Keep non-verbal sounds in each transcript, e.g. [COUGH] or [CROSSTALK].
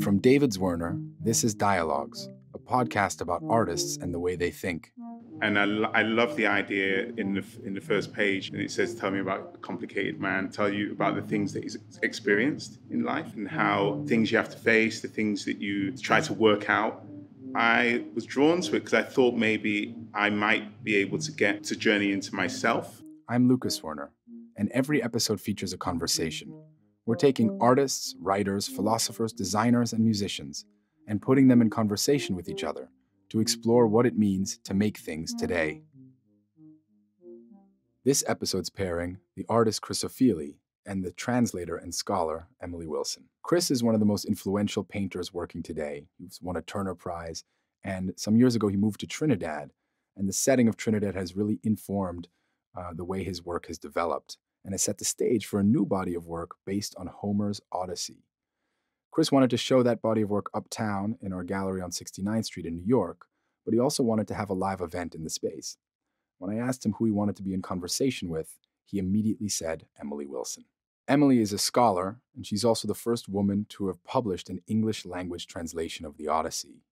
From David Zwirner, this is Dialogues, a podcast about artists and the way they think. And I, I love the idea in the in the first page, and it says, "Tell me about a complicated man. Tell you about the things that he's experienced in life and how things you have to face, the things that you try to work out." I was drawn to it because I thought maybe I might be able to get to journey into myself. I'm Lucas Zwirner, and every episode features a conversation. We're taking artists, writers, philosophers, designers, and musicians and putting them in conversation with each other to explore what it means to make things today. This episode's pairing the artist Chris Ofili and the translator and scholar Emily Wilson. Chris is one of the most influential painters working today. He's won a Turner Prize, and some years ago he moved to Trinidad, and the setting of Trinidad has really informed uh, the way his work has developed and has set the stage for a new body of work based on Homer's Odyssey. Chris wanted to show that body of work uptown in our gallery on 69th Street in New York, but he also wanted to have a live event in the space. When I asked him who he wanted to be in conversation with, he immediately said Emily Wilson. Emily is a scholar, and she's also the first woman to have published an English language translation of the Odyssey.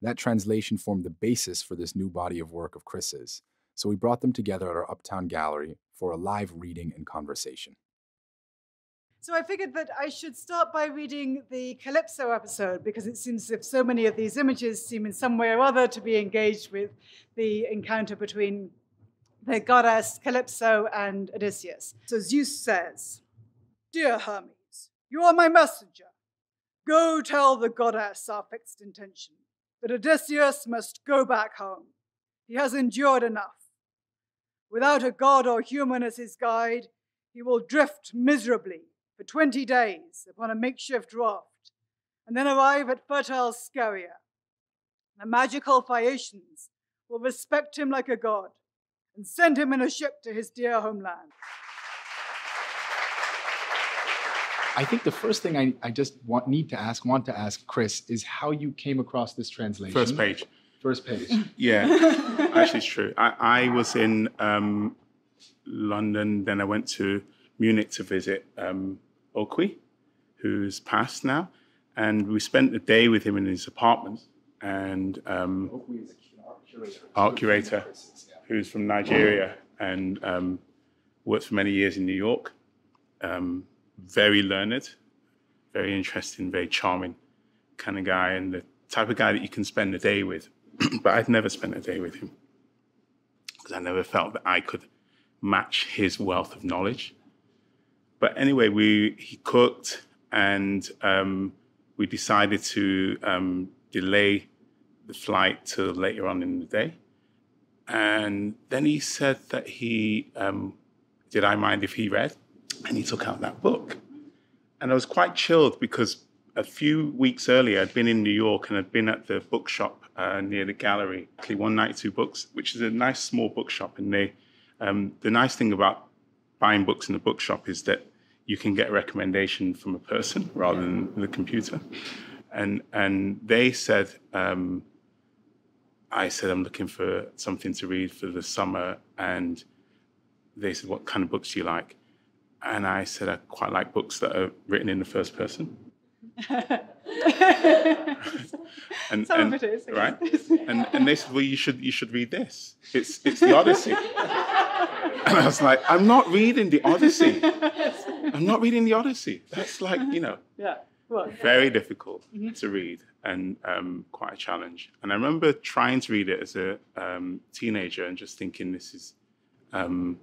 That translation formed the basis for this new body of work of Chris's, so we brought them together at our Uptown Gallery for a live reading and conversation. So I figured that I should start by reading the Calypso episode because it seems as if so many of these images seem in some way or other to be engaged with the encounter between the goddess Calypso and Odysseus. So Zeus says, Dear Hermes, you are my messenger. Go tell the goddess our fixed intention that Odysseus must go back home. He has endured enough. Without a god or human as his guide, he will drift miserably for 20 days upon a makeshift raft, and then arrive at fertile Scheria. The magical Phaeacians will respect him like a god and send him in a ship to his dear homeland. I think the first thing I, I just want, need to ask, want to ask Chris, is how you came across this translation. First page. First page. Yeah, [LAUGHS] actually, it's true. I, I was in um, London, then I went to Munich to visit um, Okwui, who's passed now. And we spent a day with him in his apartment. And um, Okwui is art curator. art curator who's from Nigeria and um, worked for many years in New York. Um, very learned, very interesting, very charming kind of guy, and the type of guy that you can spend a day with. [CLEARS THROAT] but I'd never spent a day with him because I never felt that I could match his wealth of knowledge. But anyway, we he cooked, and um, we decided to um, delay the flight till later on in the day. And then he said that he um, did I mind if he read, and he took out that book. And I was quite chilled because a few weeks earlier I'd been in New York and I'd been at the bookshop uh, near the gallery, actually 192 Books, which is a nice small bookshop. And they, um, the nice thing about buying books in the bookshop is that you can get a recommendation from a person [LAUGHS] rather than the computer. And and they said, um, I said I'm looking for something to read for the summer, and they said, what kind of books do you like? And I said I quite like books that are written in the first person. [LAUGHS] and, Some and- of it is. right? And and they said, well, you should you should read this. It's it's the Odyssey. [LAUGHS] and I was like, I'm not reading the Odyssey. [LAUGHS] I'm not reading the Odyssey. That's like you know yeah. Well, very difficult to read and um, quite a challenge. And I remember trying to read it as a um, teenager and just thinking, this is um,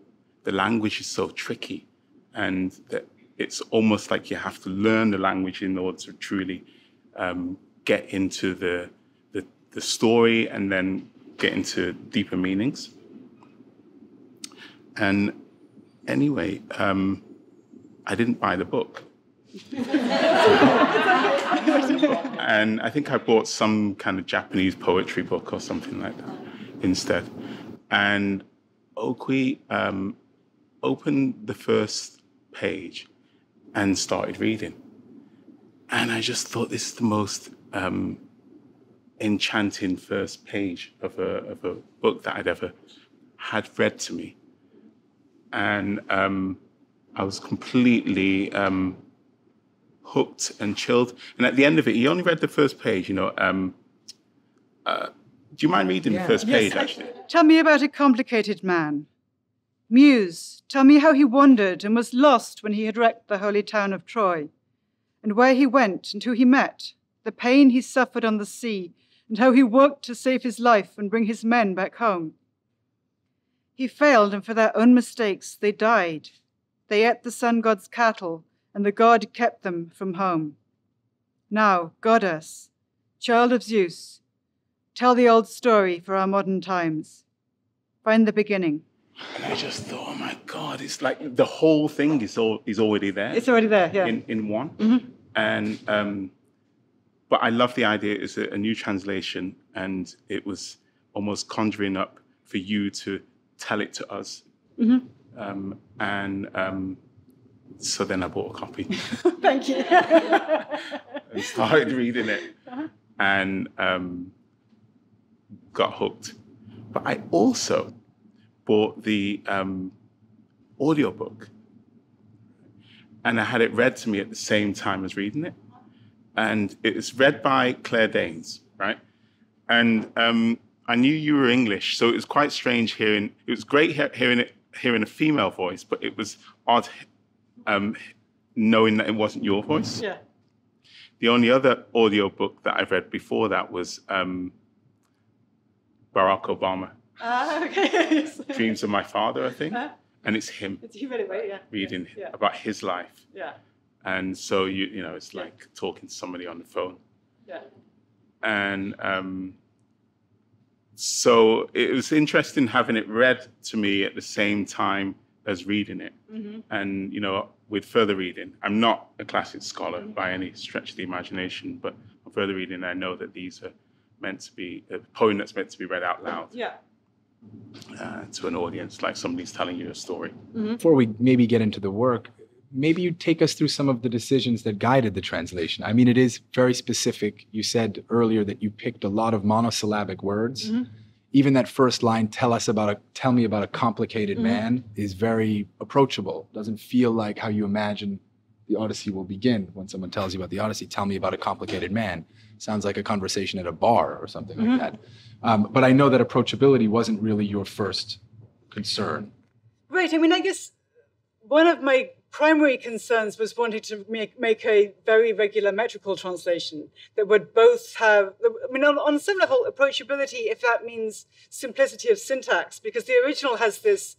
the language is so tricky, and that it's almost like you have to learn the language in order to truly um, get into the, the the story and then get into deeper meanings. And anyway, um, I didn't buy the book. [LAUGHS] and I think I bought some kind of Japanese poetry book or something like that instead. And Okwui um, opened the first page and started reading. And I just thought this is the most um, enchanting first page of a, of a book that I'd ever had read to me. And um, I was completely um, hooked and chilled. And at the end of it, he only read the first page. You know, um, uh, do you mind reading Yeah. the first Yes, page? I- actually, Tell me about a complicated man. Muse, tell me how he wandered and was lost when he had wrecked the holy town of Troy, and where he went and who he met, the pain he suffered on the sea, and how he worked to save his life and bring his men back home. He failed, and for their own mistakes they died. They ate the sun god's cattle, and the god kept them from home. Now, goddess, child of Zeus, tell the old story for our modern times. Find the beginning. And I just thought, oh my god, it's like the whole thing is all is already there. It's already there, yeah. in, in one. Mhm. And um, but I love the idea. It's a, a new translation, and it was almost conjuring up for you to tell it to us. Mhm. Um, and um, so then I bought a copy [LAUGHS] Thank you. [LAUGHS] and started reading it, Uh-huh. and um, got hooked. But I also bought the um, audiobook and I had it read to me at the same time as reading it. And it was read by Claire Danes, right? And um, I knew you were English, so it was quite strange hearing. It was great he- hearing it, hearing a female voice, but it was odd um, knowing that it wasn't your voice. yeah. The only other audiobook that I've read before that was um, Barack Obama, Ah, okay. [LAUGHS] Dreams of My Father, I think, and it's him it's it, right? Yeah. reading Yeah. about his life. Yeah. And so you you know it's Yeah. like talking to somebody on the phone. Yeah. And um, so it was interesting having it read to me at the same time as reading it. hmm And you know, with further reading, I'm not a classic scholar Mm-hmm. by any stretch of the imagination, but on further reading, I know that these are meant to be a poem that's meant to be read out loud Yeah. Uh, to an audience, like somebody's telling you a story. Before we maybe get into the work, maybe you take us through some of the decisions that guided the translation. I mean, it is very specific. You said earlier that you picked a lot of monosyllabic words. Mhm. Even that first line, "Tell us about a tell me about a complicated Mhm. man," is very approachable. Doesn't feel like how you imagine the Odyssey will begin when someone tells you about the Odyssey. Tell me about a complicated man. Sounds like a conversation at a bar or something Mhm. like that. Um, but I know that approachability wasn't really your first concern. Right. I mean, I guess one of my primary concerns was wanting to make, make a very regular metrical translation that would both have, I mean, on, on some level, approachability, if that means simplicity of syntax, because the original has this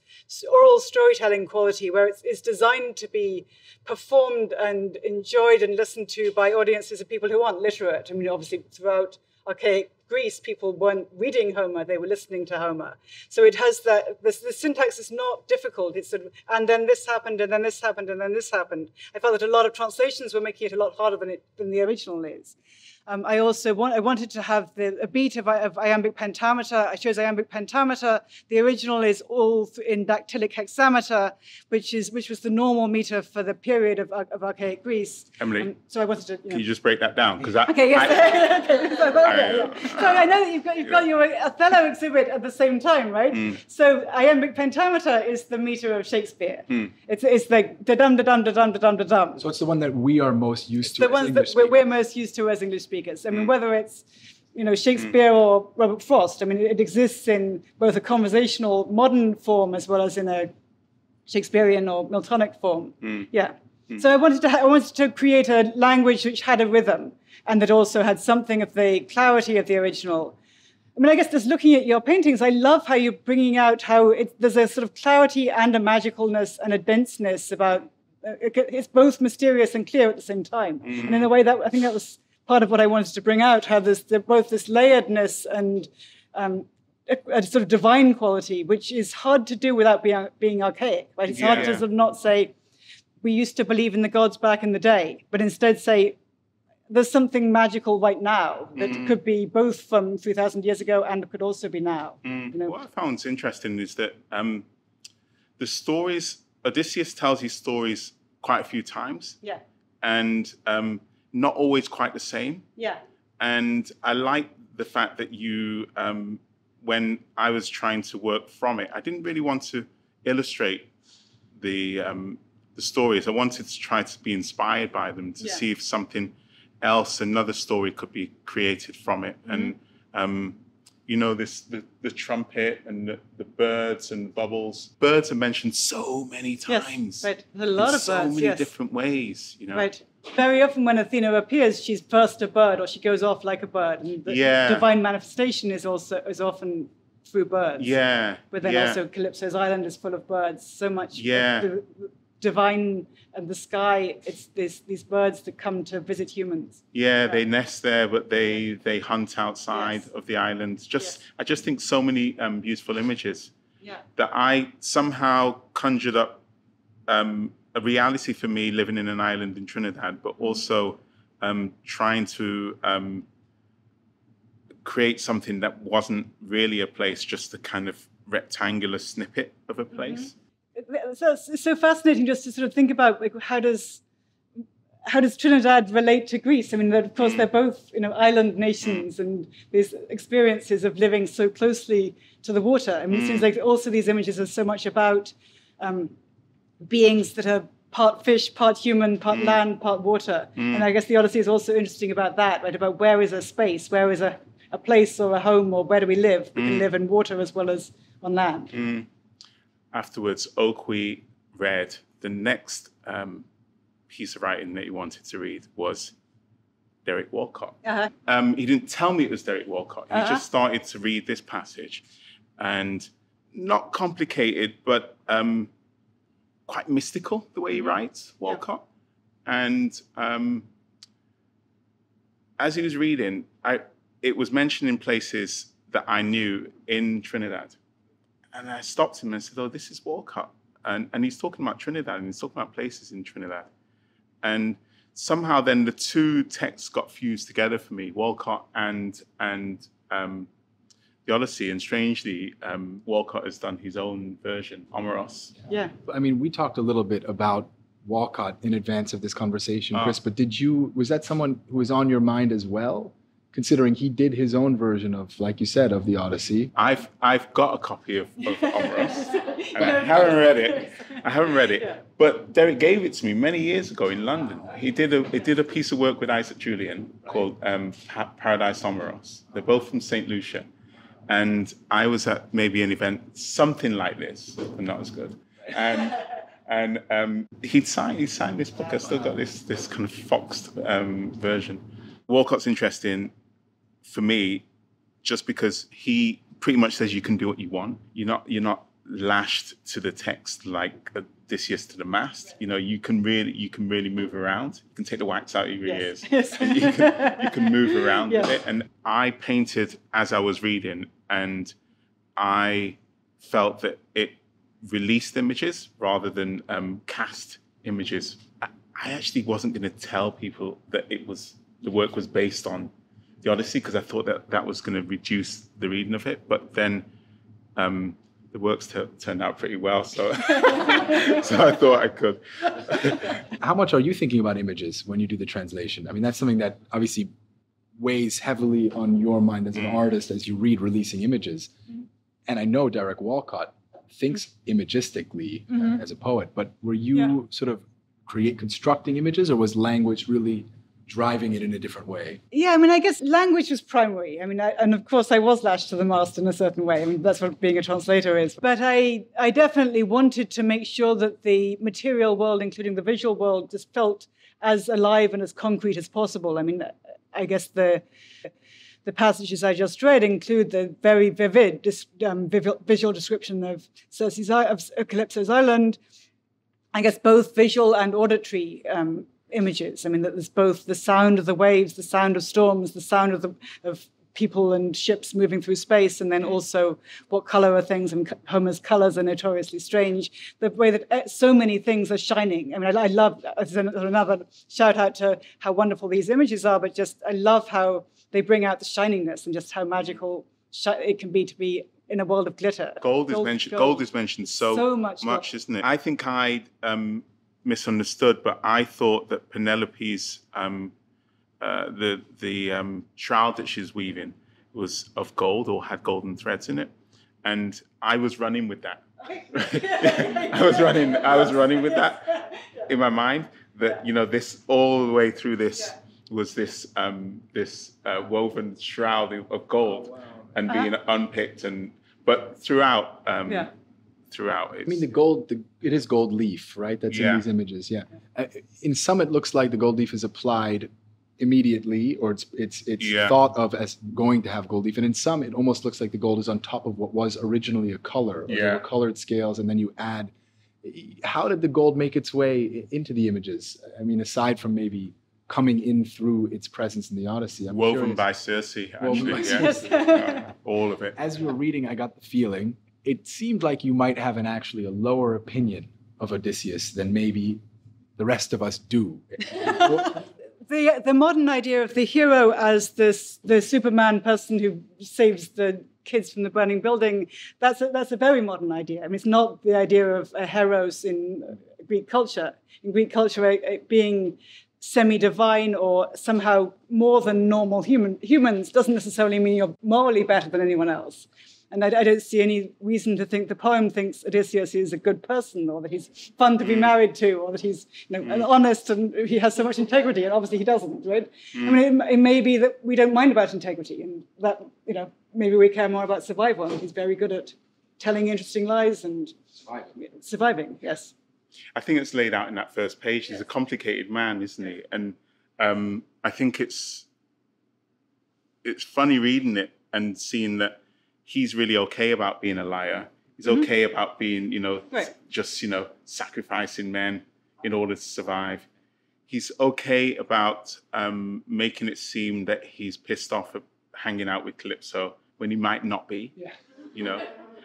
oral storytelling quality where it's, it's designed to be performed and enjoyed and listened to by audiences of people who aren't literate. I mean, obviously, throughout archaic Greece, people weren't reading Homer, they were listening to Homer. So it has that, the, the syntax is not difficult. It's sort of, and then this happened, and then this happened, and then this happened. I felt that a lot of translations were making it a lot harder than, it, than the original is. Um, I also want, I wanted to have the, a beat of, of iambic pentameter. I chose iambic pentameter. The original is all in dactylic hexameter, which is which was the normal meter for the period of, of archaic Greece. Emily, Um, so I wanted to. You know, Can you just break that down? Because I, Okay, I- yes. okay, so, well, yeah, yeah. I- so I know that you've got, you've got your Othello exhibit at the same time, right? Mm. So iambic pentameter is the meter of Shakespeare. Mm. It's, it's like da dum da dum da dum da dum da dum. So it's the one that we are most used to. The as ones English that we're, we're most used to as English speakers. I mean, Mm. whether it's you know Shakespeare or Robert Frost. I mean, it exists in both a conversational modern form as well as in a Shakespearean or Miltonic form. Mm. Yeah. So I wanted to ha- I wanted to create a language which had a rhythm and that also had something of the clarity of the original. I mean, I guess just looking at your paintings, I love how you're bringing out how it, there's a sort of clarity and a magicalness and a denseness about. uh, it- It's both mysterious and clear at the same time, and in a way that I think that was part of what I wanted to bring out. How there's both this layeredness and um, a, a sort of divine quality, which is hard to do without being being archaic. Right? It's hard to sort of not say we used to believe in the gods back in the day, but instead say there's something magical right now that Mm. could be both from 3,000 years ago and could also be now. Mm. You know? What I found interesting is that um, the stories, Odysseus tells his stories quite a few times Yeah, and um, not always quite the same. yeah, And I like the fact that you, um, when I was trying to work from it, I didn't really want to illustrate the um, the stories. I wanted to try to be inspired by them to Yeah. see if something else, another story, could be created from it. Mm-hmm. And um, you know, this the, the trumpet and the, the birds and the bubbles. Birds are mentioned so many times. Yes, right. A lot in of so birds. many yes. different ways. You know. Right. Very often when Athena appears, she's first a bird or she goes off like a bird. And the Yeah. divine manifestation is also is often through birds. Yeah. But then yeah. also Calypso's island is full of birds. So much Yeah. the divine and the sky, it's this, these birds that come to visit humans. Yeah, they nest there, but they they hunt outside Yes. of the island. Just Yes. I just think so many um, beautiful images Yeah. that I somehow conjured up um, a reality for me living in an island in Trinidad, but also um, trying to um, create something that wasn't really a place, just a kind of rectangular snippet of a place. So so fascinating just to sort of think about like how does how does Trinidad relate to Greece? I mean, of course, they're both you know island nations and these experiences of living so closely to the water. I mean, it seems like also these images are so much about um, beings that are part fish, part human, part land, part water. And I guess the Odyssey is also interesting about that, right? About where is a space, where is a, a place or a home, or where do we live? We can live in water as well as on land. afterwards, Okwui read the next um, piece of writing that he wanted to read was Derek Walcott. Uh-huh. Um, he didn't tell me it was Derek Walcott. He Uh-huh. just started to read this passage, and not complicated, but um, quite mystical the way he writes Walcott. And um, as he was reading, I it was mentioned in places that I knew in Trinidad. And I stopped him and said, Oh, this is Walcott. And, and he's talking about Trinidad and he's talking about places in Trinidad. And somehow then the two texts got fused together for me, Walcott and, and um, the Odyssey. And strangely, um, Walcott has done his own version, Omeros. Yeah. I mean, we talked a little bit about Walcott in advance of this conversation, Ah. Chris, but did you, was that someone who was on your mind as well? Considering he did his own version of, like you said, of the Odyssey. I've, I've got a copy of, of [LAUGHS] Omeros. and I haven't read it. I haven't read it. But Derek gave it to me many years ago in London. He did a he did a piece of work with Isaac Julien called um, Pa- Paradise Omeros. They're both from St. Lucia. And I was at maybe an event, something like this, but not as good. And [LAUGHS] and um, he'd signed he signed this book. I still got this this kind of foxed um, version. Walcott's interesting for me just because he pretty much says you can do what you want. You're not you're not lashed to the text like Odysseus to the mast. You know, you can really you can really move around. You can take the wax out of your ears. Yes. you can you can move around [LAUGHS] Yes. with it. And I painted as I was reading, and I felt that it released images rather than um, cast images. I, actually wasn't going to tell people that it was the work was based on the Odyssey because I thought that that was going to reduce the reading of it. But then um, the works tu- turned out pretty well, so [LAUGHS] so I thought I could. [LAUGHS] How much are you thinking about images when you do the translation? I mean, that's something that obviously weighs heavily on your mind as an Mm. artist as you read releasing images. And I know Derek Walcott thinks imagistically Mhm. as a poet, but were you Yeah. sort of create constructing images or was language really driving it in a different way? Yeah, I mean, I guess language was primary. I mean, I, and of course, I was lashed to the mast in a certain way. I mean, that's what being a translator is. But I, I definitely wanted to make sure that the material world, including the visual world, just felt as alive and as concrete as possible. I mean, I guess the the passages I just read include the very vivid um, visual description of Circe's, of Calypso's island. I guess both visual and auditory um, images. I mean, that there's both the sound of the waves, the sound of storms, the sound of the of people and ships moving through space, and then also what color are things? And Homer's colors are notoriously strange. The way that eh, so many things are shining. I mean, I, I love as an- another shout out to how wonderful these images are, but just I love how they bring out the shininess and just how magical shi- it can be to be in a world of glitter. Gold is mentioned. Gold. is mentioned so, So much much, isn't it? I think I um, misunderstood, but I thought that Penelope's um, uh, the the um, shroud that she's weaving was of gold or had golden threads in it, and I was running with that. [LAUGHS] I was running. I was running with that, in my mind that you know this all the way through this Yeah. was this um, this uh, woven shroud of gold and being unpicked and but throughout um, Yeah. throughout it's, I mean, the gold, the, it is gold leaf, right? That's Yeah. in these images. Yeah. Uh, in some, it looks like the gold leaf is applied immediately, or it's it's it's Yeah. thought of as going to have gold leaf, and in some, it almost looks like the gold is on top of what was originally a color. Or Yeah. colored scales, and then you add. How did the gold make its way into the images? I mean, aside from maybe coming in through its presence in the Odyssey, I'm woven curious. by Circe actually Woven by yeah. Circe. [LAUGHS] Yeah, all of it as you were reading, I got the feeling it seemed like you might have an actually a lower opinion of Odysseus than maybe the rest of us do. [LAUGHS] the the modern idea of the hero as this the Superman person who saves the kids from the burning building that's a, that's a very modern idea. I mean, it's not the idea of a heros in uh, Greek culture. In Greek culture, being semi-divine or somehow more than normal human humans doesn't necessarily mean you're morally better than anyone else. And I, I don't see any reason to think the poem thinks Odysseus is a good person, or that he's fun to be married to, or that he's you know, honest and he has so much integrity. And obviously he doesn't, right? I mean, it, it may be that we don't mind about integrity, and that you know maybe we care more about survival. And he's very good at telling interesting lies and surviving. Yes. I think it's laid out in that first page. He's a complicated man, isn't he? And um, I think it's it's funny reading it and seeing that he's really okay about being a liar. He's okay about being, you know, Right. just you know, sacrificing men in order to survive. He's okay about um, making it seem that he's pissed off at hanging out with Calypso when he might not be. Yeah. You know,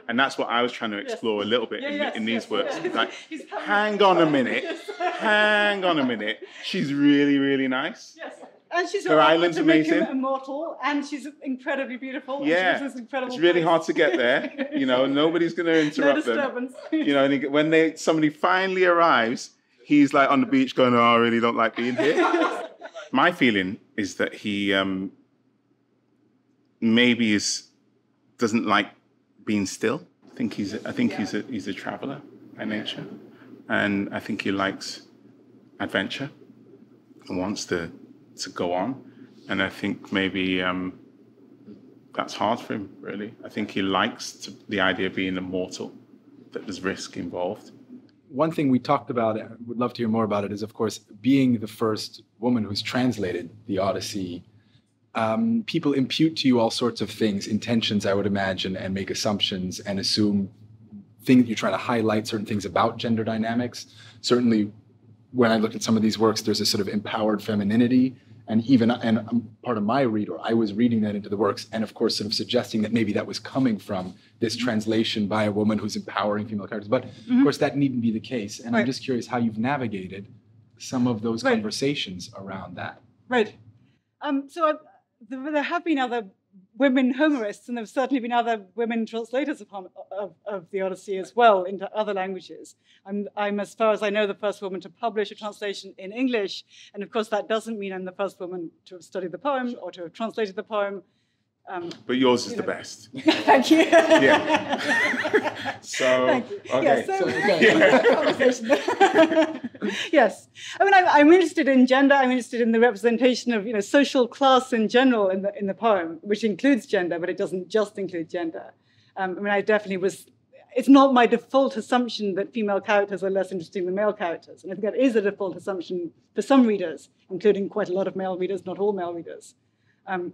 and that's what I was trying to explore a little bit Yeah, in, yes, in these yes, works. Like, [LAUGHS] hang on a minute, [LAUGHS] hang on a minute. She's really, really nice. Yes. And she's Her island's to make him amazing. immortal, and she's incredibly beautiful. and she Yeah, this incredible it's really place. hard to get there. [LAUGHS] You know, nobody's going to no interrupt them. disturbance. You know, and he- when they somebody finally arrives, he's like on the beach going, "Oh, I really don't like being here." [LAUGHS] My feeling is that he um, maybe is doesn't like being still. I think he's I think he's a he's a traveler by nature, and I think he likes adventure and wants to to go on. And I think maybe um, that's hard for him. Really, I think he likes to, the idea of being immortal. That there's risk involved. One thing we talked about, and would love to hear more about it, is of course being the first woman who's translated the Odyssey. Um, people impute to you all sorts of things, intentions, I would imagine, and make assumptions and assume things you're trying to highlight certain things about gender dynamics. Certainly, when I looked at some of these works, there's a sort of empowered femininity, and even and part of my read, or I was reading that into the works, and of course, sort of suggesting that maybe that was coming from this translation by a woman who's empowering female characters. But of course, that needn't be the case, and I'm just curious how you've navigated some of those Right. conversations around that. Right. Um, so I, there, there have been other women Homerists, and there have certainly been other women translators of, of, of the Odyssey as well into other languages. I'm, I'm, as far as I know, the first woman to publish a translation in English, and of course that doesn't mean I'm the first woman to have studied the poem or to have translated the poem. Um, But yours is You the best. [LAUGHS] thank you. Yeah. [LAUGHS] So Thank you. okay. Yes, so, So, [LAUGHS] okay. conversation. yes, I mean, I'm, I'm interested in gender. I'm interested in the representation of you know social class in general in the in the poem, which includes gender, but it doesn't just include gender. Um, I mean, I definitely was. It's not my default assumption that female characters are less interesting than male characters, and I think that is a default assumption for some readers, including quite a lot of male readers, not all male readers. Um,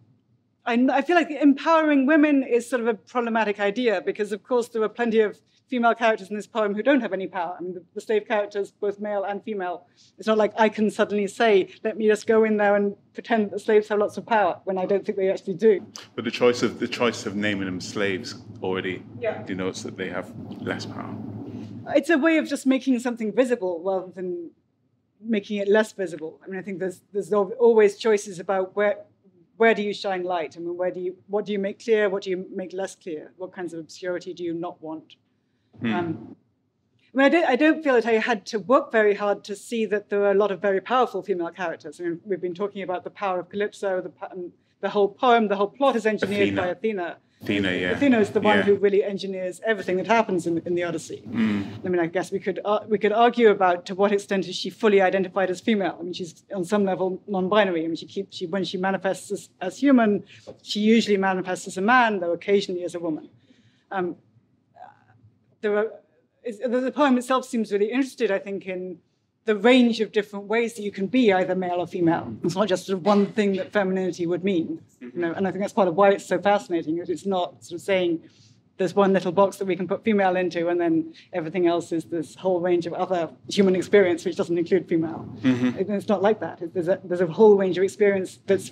I, I feel like empowering women is sort of a problematic idea because, of course, there are plenty of female characters in this poem who don't have any power. I mean, the, the slave characters, both male and female, it's not like I can suddenly say, let me just go in there and pretend that the slaves have lots of power when I don't think they actually do. But the choice of the choice of naming them slaves already Yeah. denotes that they have less power. It's a way of just making something visible rather than making it less visible. I mean, I think there's there's always choices about where where do you shine light? I mean, where do you what do you make clear? What do you make less clear? What kinds of obscurity do you not want? Um, I mean, I don't, I don't feel that I had to work very hard to see that there are a lot of very powerful female characters. I mean, we've been talking about the power of Calypso, the, um, the whole poem, the whole plot is engineered Athena. by Athena. Athena, yeah. Athena is the one Yeah. who really engineers everything that happens in, in the Odyssey. Mm. I mean, I guess we could uh, we could argue about to what extent is she fully identified as female. I mean, she's on some level non-binary. I mean, she keeps she when she manifests as, as human, she usually manifests as a man, though occasionally as a woman. Um, there are, is, the the poem itself seems really interested, I think, in the range of different ways that you can be either male or female. Mm-hmm. It's not just sort of one thing that femininity would mean. You mm-hmm. know, and I think that's part of why it's so fascinating. is It's not sort of saying there's one little box that we can put female into, and then everything else is this whole range of other human experience which doesn't include female. Mm-hmm. It- It's not like that. There's a, there's a whole range of experience that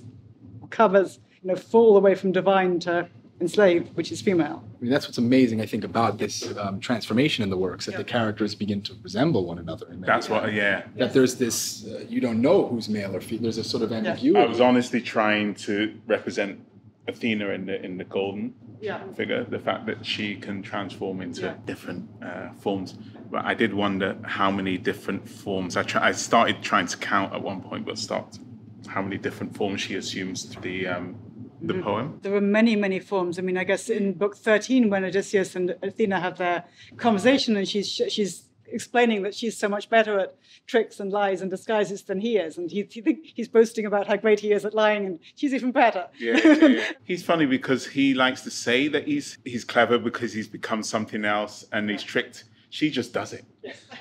covers, you know, all the way from divine to enslaved, which is female. I mean, that's what's amazing, I think, about this um, transformation in the works that the characters begin to resemble one another. in many That's ways. what, yeah. That there's this, uh, you don't know who's male or female. There's a sort of ambiguity. I was honestly trying to represent Athena in the in the golden Yeah. figure, the fact that she can transform into Yeah. different uh, forms. But I did wonder how many different forms. I try, I started trying to count at one point, but stopped. How many different forms she assumes to the um, the Mm-hmm. poem? There are many, many forms. I mean, I guess in book 13, when Odysseus and Athena have their conversation and she's, she's explaining that she's so much better at tricks and lies and disguises than he is. And he, he think he's boasting about how great he is at lying and she's even better. Yeah, yeah, yeah. [LAUGHS] he's funny because he likes to say that he's he's clever because he's become something else and he's tricked. She just does it.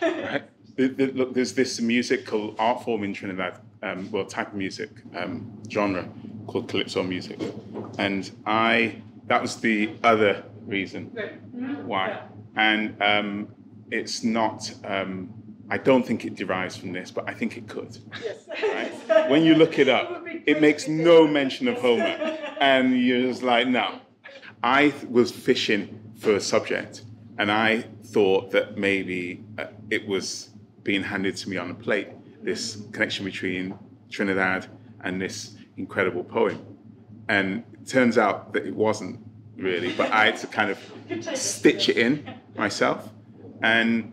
Right? The- the- look, there's this musical art form in Trinidad, um, well, type of music um, genre called calypso music, and I that was the other reason why, and um, it's not. Um, I don't think it derives from this, but I think it could. Right? When you look it up, [LAUGHS] it makes no mention of Homer, and you're just like, no. I was fishing for a subject, and I thought that maybe uh, it was being handed to me on a plate. This connection between Trinidad and this incredible poem, and it turns out that it wasn't really. But I had to kind of stitch it in myself, and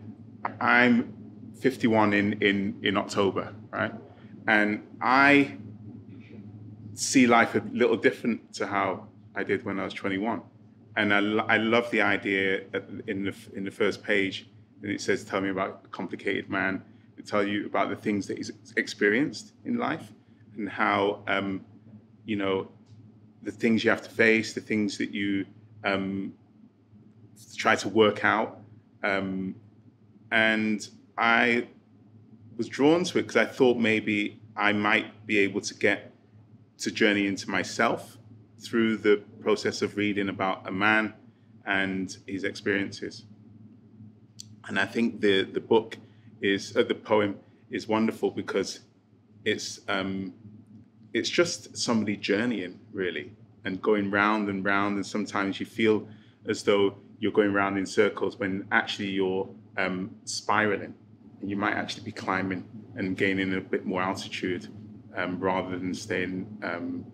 I'm 51 in in in October, right? And I see life a little different to how I did when I was 21. And I, I love the idea in the, in the first page and it says, Tell me about complicated man. Tell you about the things that he's experienced in life and how, um, you know, the things you have to face, the things that you um, try to work out. Um, and I was drawn to it because I thought maybe I might be able to get to journey into myself through the process of reading about a man and his experiences. And I think the the book is uh, the poem is wonderful because it's um, it's just somebody journeying really and going round and round, and sometimes you feel as though you're going round in circles when actually you're um, spiraling, and you might actually be climbing and gaining a bit more altitude um, rather than staying um,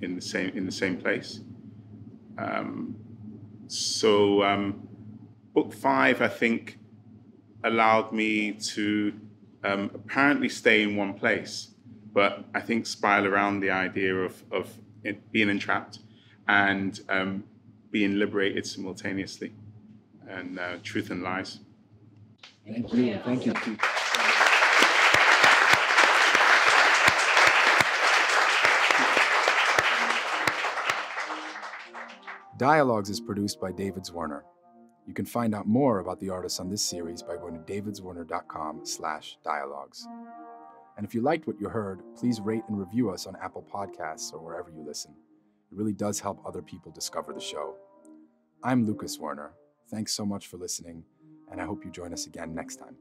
in the same in the same place. Um, so um, book five, I think, allowed me to um, apparently stay in one place, but I think spiral around the idea of of it being entrapped and um, being liberated simultaneously, and uh, truth and lies. Thank you. Thank you. Pete. Dialogues is produced by David Zwirner. You can find out more about the artists on this series by going to davidzwirner.com slash dialogues. And if you liked what you heard, please rate and review us on Apple Podcasts or wherever you listen. It really does help other people discover the show. I'm Lucas Zwirner. Thanks so much for listening, and I hope you join us again next time.